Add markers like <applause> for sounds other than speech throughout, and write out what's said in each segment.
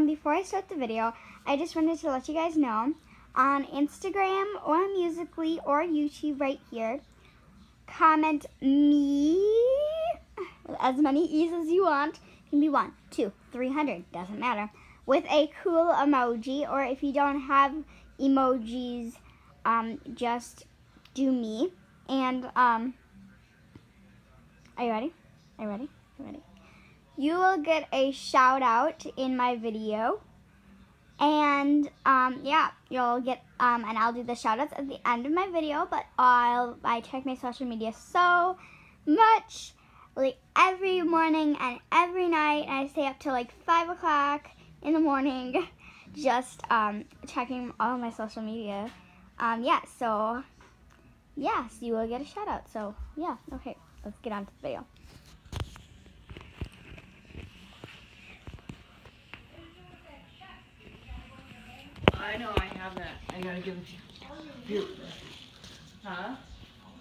um, before I start the video, I just wanted to let you guys know on Instagram or Musical.ly or YouTube right here, comment me with as many E's as you want. It can be one, two, three hundred, doesn't matter. With a cool emoji, or if you don't have emojis, um, just do me. And um, are you ready? Are you ready? Are you ready? You will get a shout out in my video. And um, yeah, you'll get um, and I'll do the shout outs at the end of my video. But I'll I check my social media so much, like every morning and every night. And I stay up till like five o'clock in the morning, <laughs> just um, checking all my social media. Um, yeah, so yes, you will get a shout out. So yeah, okay, let's get on to the video. I know I have that. I gotta give it to you. Huh?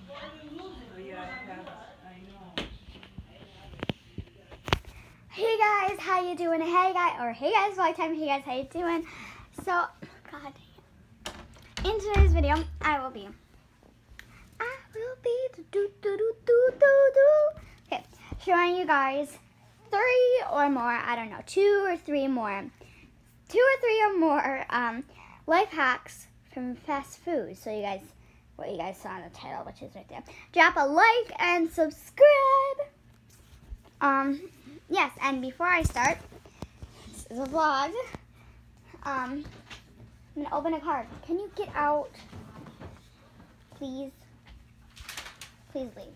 Oh, yeah, I have it. I know. Hey guys, how you doing? Hey guys, or hey guys, long time. Hey guys, how you doing? So, God, in today's video, I will be, I will be do do do do do do do. Okay, showing you guys three or more. I don't know, two or three more, two or three or more um, life hacks from fast food. So you guys, what you guys saw in the title, which is right there. Drop a like and subscribe. Um, yes, and before I start, this is a vlog. Um, I'm gonna open a card. Can you get out, please? Please leave.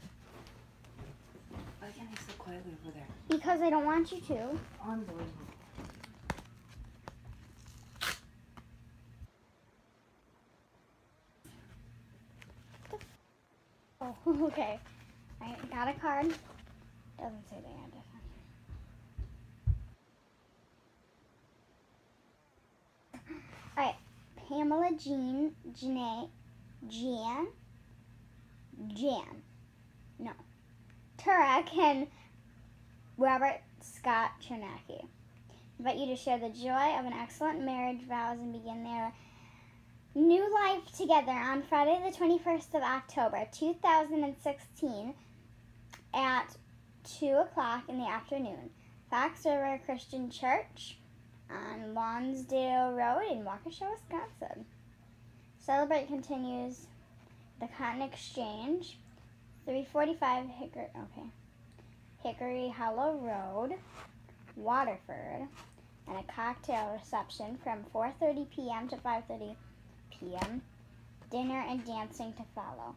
Why can't I sit quietly over there? Because I don't want you to. Unbelievable. <laughs> Okay. I got a card. Doesn't say they had it. Alright. Pamela Jean Janae Jan Jan. No. Turek and Robert Scott Chernacki. invite you to share the joy of an excellent marriage vows and begin their new life together on Friday the 21st of October 2016 at 2 o'clock in the afternoon. Fox River Christian Church on Lonsdale Road in Waukesha, Wisconsin. Celebrate continues the Cotton Exchange, 345 Hickory, okay, Hickory Hollow Road, Waterford, and a cocktail reception from 4:30 p.m. to 5:30 p.m. Dinner and dancing to follow.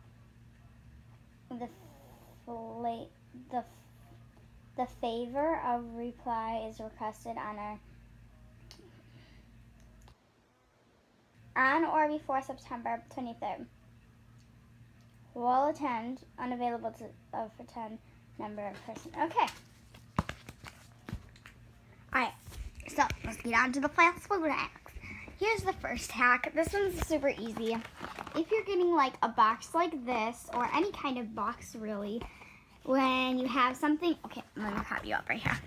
The fla- the the favor of reply is requested on our on or before September 23rd. Will attend, unavailable to of attend number of person. Okay. Alright, so let's get on to the fast food. Here's the first hack. This one's super easy. If you're getting like a box like this, or any kind of box really, when you have something, okay, I'm gonna copy you up right here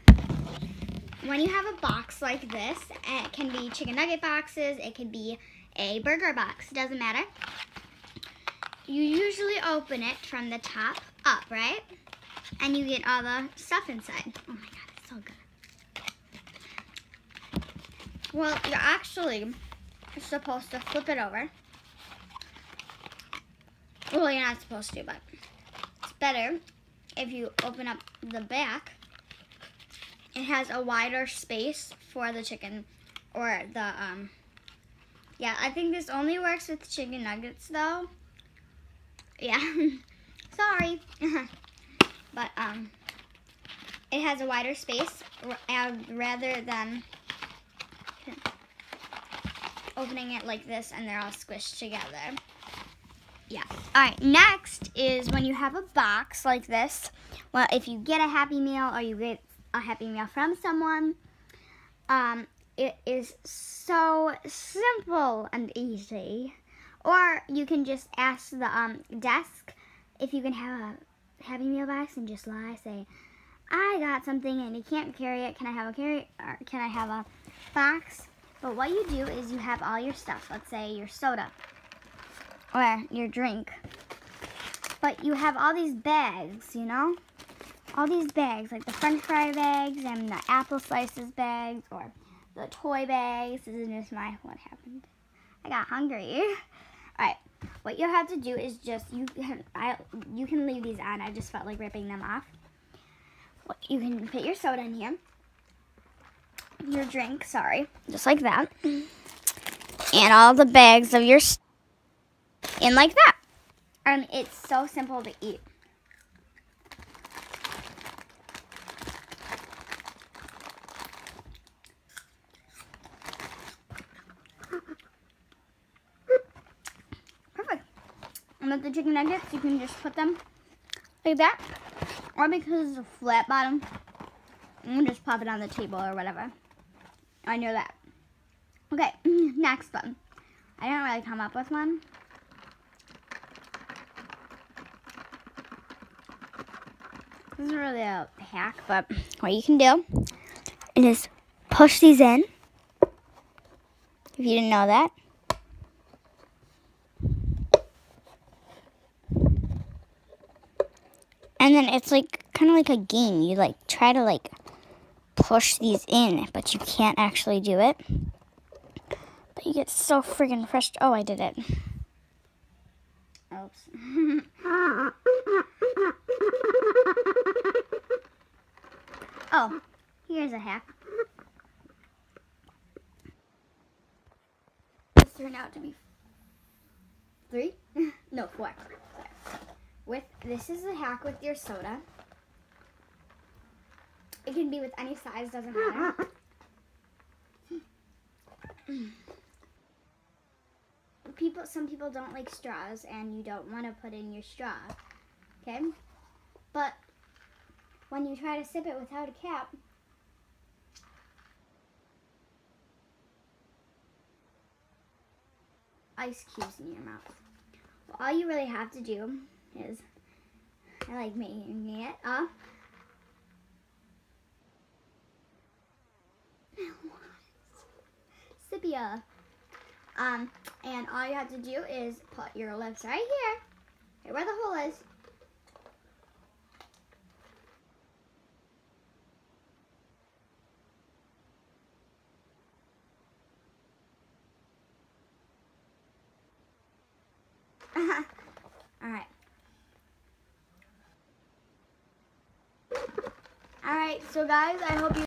when you have a box like this, it can be chicken nugget boxes, it can be a burger box, doesn't matter. You usually open it from the top up, right? And you get all the stuff inside. Oh my god, it's so good. Well, you're actually supposed to flip it over. Well, you're not supposed to, but it's better if you open up the back. It has a wider space for the chicken or the um yeah i think this only works with chicken nuggets though. Yeah <laughs> sorry. <laughs> But um it has a wider space r- rather than opening it like this and they're all squished together yeah all right next is when you have a box like this well if you get a happy meal or you get a happy meal from someone. Um, it is so simple and easy. Or you can just ask the um, desk if you can have a happy meal box and just lie, say, I got something and you can't carry it. Can I have a carry? Or can I have a box? But what you do is you have all your stuff. Let's say your soda or your drink. But you have all these bags, you know? All these bags, like the french fry bags and the apple slices bags or the toy bags. This is just my, what happened? I got hungry. <laughs> All right, what you have to do is just, you can, I, you can leave these on. I just felt like ripping them off. You can put your soda in here. Your drink, sorry. Just like that. And all the bags of your, in like that. Um, it's so simple to eat. Perfect. And with the chicken nuggets, you can just put them like that. Or because it's a flat bottom, you can just pop it on the table or whatever. I know that. Okay, <clears throat> next one. I didn't really come up with one. This isn't really a hack, but <clears throat> what you can do is push these in. If you didn't know that. And then it's like kind of like a game. You like try to like push these in, but you can't actually do it. But you get so friggin' fresh. Oh, I did it. Oops. <laughs> oh, here's a hack. This turned out to be three? <laughs> no, four. With this is a hack with your soda. It can be with any size, doesn't matter. people some people don't like straws and you don't want to put in your straw. Okay? But when you try to sip it without a cap, ice cubes in your mouth. Well, all you really have to do is I like making it up. Sipia. Um, and all you have to do is put your lips right here, right where the hole is. <laughs> all right. All right, so guys, I hope you